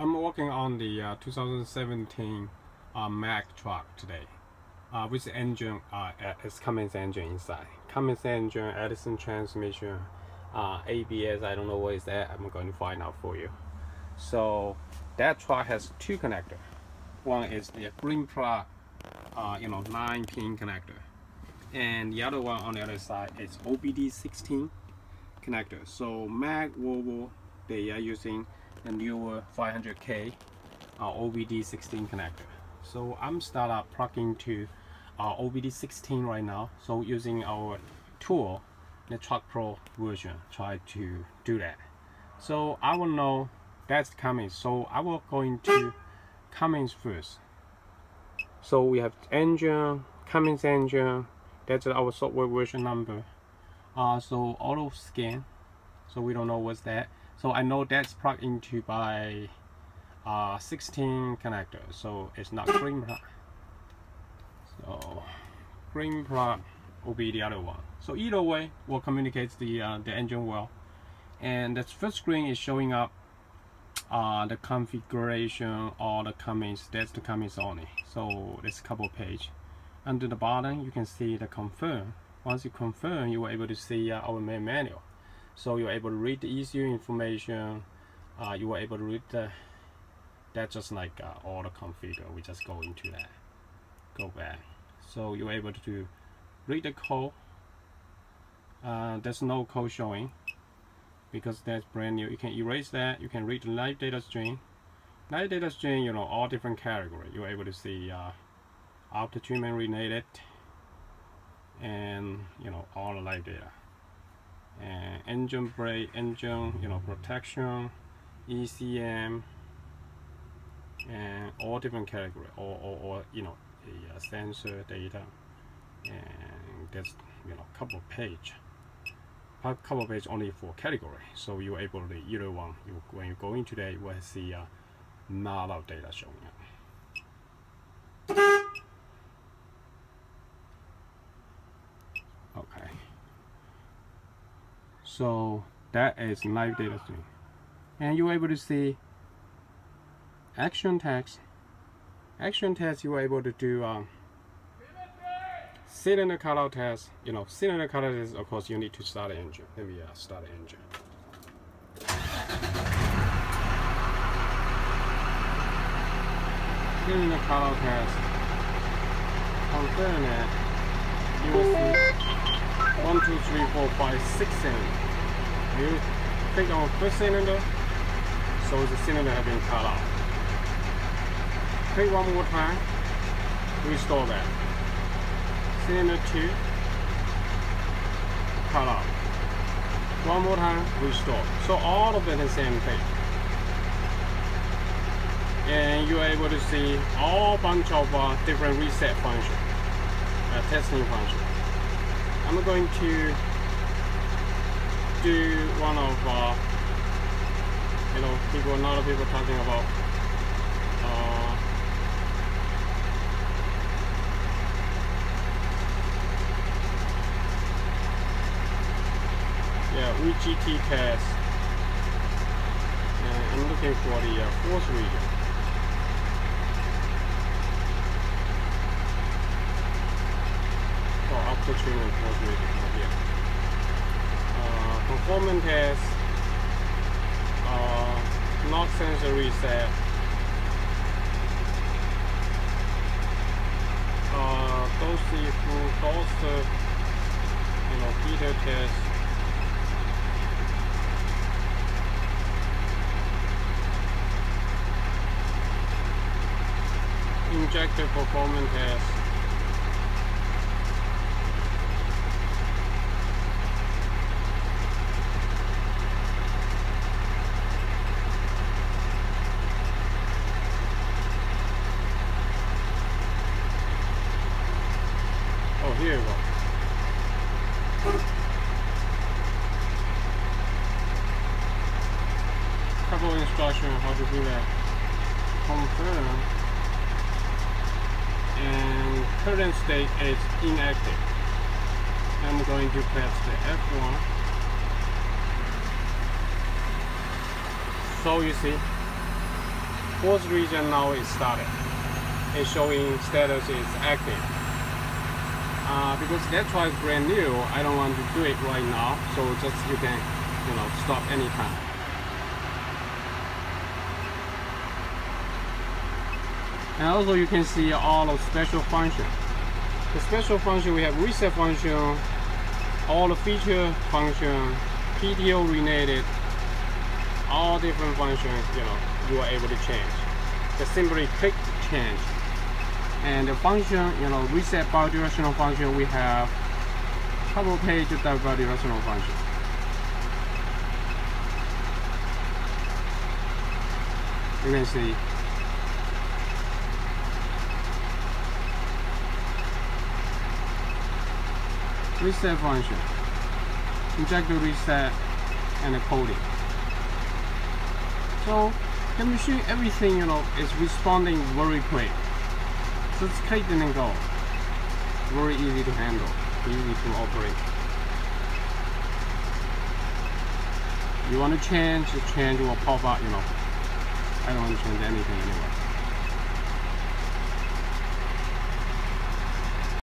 I'm working on the uh, 2017 uh, Mack truck today uh, with the engine, uh, it's Cummins engine inside. Cummins engine, Allison transmission, uh, ABS, I don't know what is that, I'm going to find out for you. So that truck has two connectors. One is the green plug, uh, you know, 9 pin connector. And the other one on the other side is OBD16 connector. So Mack, Volvo, they are using newer 500K uh, OBD16 connector. So I'm start up plugging to uh, OBD16 right now. So using our tool, the Truck Pro version, try to do that. So I will know that's coming. So I will go into Cummins first. So we have engine, Cummins engine, that's our software version number. Uh, so auto scan, so we don't know what's that. So I know that's plugged into by uh, 16 connector, so it's not green plug. So green plug will be the other one. So either way, will communicate the uh, the engine well. And the first screen is showing up uh, the configuration or the Cummins. That's the Cummins only. So there's a couple page. Under the bottom, you can see the confirm. Once you confirm, you will able to see uh, our main manual. So you're able to read the ECU information. Uh, you were able to read the, that's just like uh, all the configure. We just go into that, go back. So you're able to read the code. Uh, there's no code showing because that's brand new. You can erase that. You can read the live data stream. Live data stream, you know, all different category. You're able to see uh, after treatment related and you know all the live data and engine brake, engine, you know, protection, ECM, and all different category, or, or, or you know, the uh, sensor data, and there's you know, couple page, couple page only for category. So you're able to either one. You when you go into that, you will see a lot of data showing up. So that is live data stream. And you're able to see action text. Action text you are able to do um, cylinder color test. You know, cylinder color test, of course, you need to start the engine. Let me uh, start the engine. Cylinder color test. Confirm it. You will see one, two, three, four, five, six cylinders you click on first cylinder, so the cylinder has been cut off. Click one more time, restore that. Cylinder 2, cut off. One more time, restore. So all of them the same thing. And you're able to see all bunch of uh, different reset function, uh, testing function. I'm going to do one of uh, you know people a lot of people talking about uh, yeah VGT test. And I'm looking for the uh, force regen. Oh after treatment force regen here performance test, uh, knock sensor reset, uh, dosage full dose, you know, heater test, injector performance test, here. Couple instructions how to do that. Confirm. And current state is inactive. I'm going to press the F1. So you see, force regen now is started. It's showing status is active. Uh, because that truck is brand new, I don't want to do it right now. So just you can, you know, stop anytime. And also you can see all of special function. The special function we have reset function, all the feature function, PTO related, all different functions, you know, you are able to change. Just simply click to change. And the function, you know, reset bidirectional function, we have couple page of the bidirectional function. You can see reset function, inject the reset, and the coding. So the machine, everything you know, is responding very quick. So it's click and go. Very easy to handle, easy to operate. You want to change, the change will pop up, you know. I don't want to change anything anyway.